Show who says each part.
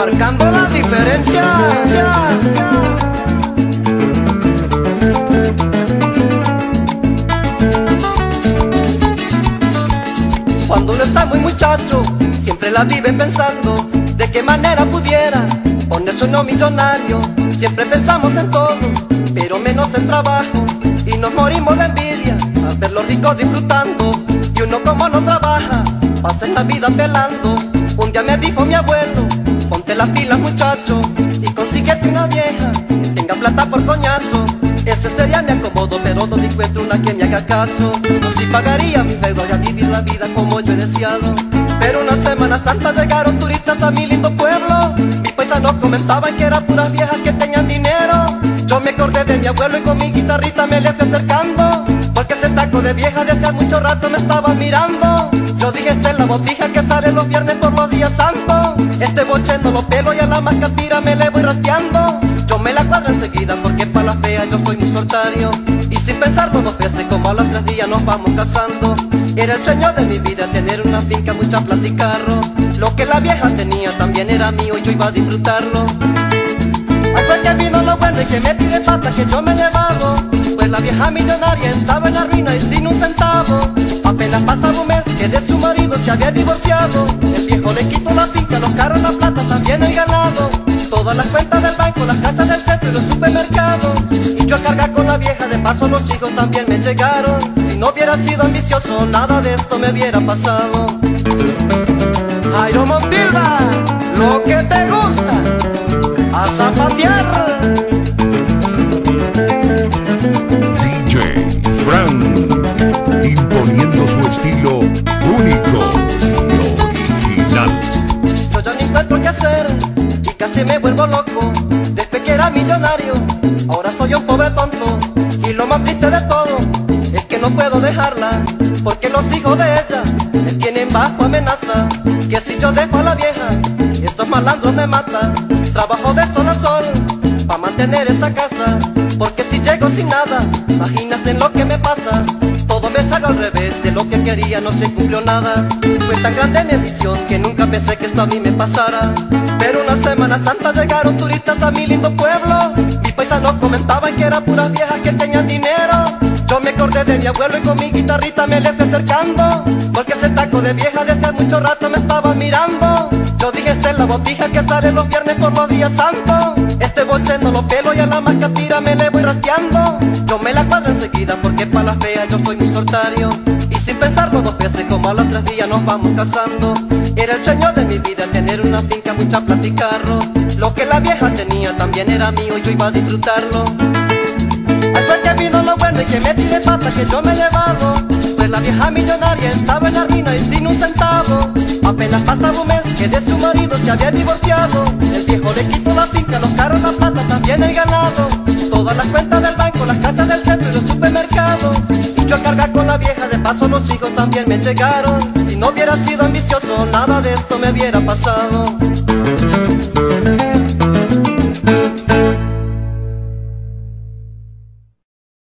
Speaker 1: marcando la diferencia. Cuando uno está muy muchacho, siempre la vive pensando de qué manera pudiera ponerse uno millonario. Siempre pensamos en todo, pero menos en trabajo. Y nos morimos de envidia al ver los ricos disfrutando. Y uno como no trabaja, pasa en la vida pelando. Un día me dijo mi abuelo, ponte las pilas muchacho y consíguete una vieja, tenga plata por coñazo. Ese sería mi acomodo, pero no encuentro una que me haga caso. No si pagaría mi deuda y a vivir la vida como yo he deseado. Pero una Semana Santa llegaron turistas a mi lindo pueblo. Mi paisanos comentaban que eran puras viejas que tenían dinero. Yo me acordé de mi abuelo y con mi guitarrita me le fui acercando. Porque ese taco de vieja de hace mucho rato me estaba mirando. Yo dije, botija que sale los viernes por los días santos. Este boche no lo pelo y a la mascatira me le voy rastreando. Yo me la cuadro enseguida porque para la fea yo soy muy soltario Y sin pensarlo dos veces como a los tres días nos vamos casando. Era el sueño de mi vida tener una finca, mucha plata y carro. Lo que la vieja tenía también era mío y yo iba a disfrutarlo. Fue que vino lo bueno y que me de pata que yo me he Pues la vieja millonaria estaba en la ruina y sin un centavo que de su marido se había divorciado. El viejo le quitó la finca, los carros, la plata, también el ganado. Todas las cuentas del banco, las casas del centro y los supermercados. Y yo a cargar con la vieja, de paso los hijos también me llegaron. Si no hubiera sido ambicioso, nada de esto me hubiera pasado. Jairo Montilva, lo que te gusta, a zapatear Encuentro qué hacer y casi me vuelvo loco. Desde que era millonario, ahora soy un pobre tonto. Y lo más triste de todo es que no puedo dejarla, porque los hijos de ella me tienen bajo amenaza. Que si yo dejo a la vieja, estos malandros me matan. Trabajo de sol a sol para mantener esa casa, porque si llego sin nada, imagínate en lo que me pasa. Sale al revés de lo que quería, no se cumplió nada. Fue tan grande mi ambición que nunca pensé que esto a mí me pasara. Pero una Semana Santa llegaron turistas a mi lindo pueblo. Mi paisanos comentaban que eran puras viejas que tenían dinero. Yo me acordé de mi abuelo y con mi guitarrita me le fui acercando. Porque ese taco de vieja de hace mucho rato me estaba mirando. Yo dije, esta es la botija que sale los viernes por los días santos. Este boche no lo pelo y a la mascatira me le voy rastreando. Yo me la cuadro enseguida porque para la fea yo soy muy soltario. Y sin pensarlo dos veces como a los tres días nos vamos casando. Era el sueño de mi vida tener una finca, mucha plata y carro. Lo que la vieja tenía también era mío y yo iba a disfrutarlo. Fue que vino lo bueno y que me tiré pata que yo me he Pues la vieja millonaria estaba en la ruina y sin un centavo Apenas pasaba un mes que de su marido se había divorciado. El viejo le quitó la finca, los carros, la plata, también el ganado. Todas las cuentas del banco, las casas del centro y los supermercados. Y yo a cargar con la vieja, de paso los hijos también me llegaron Si no hubiera sido ambicioso, nada de esto me hubiera pasado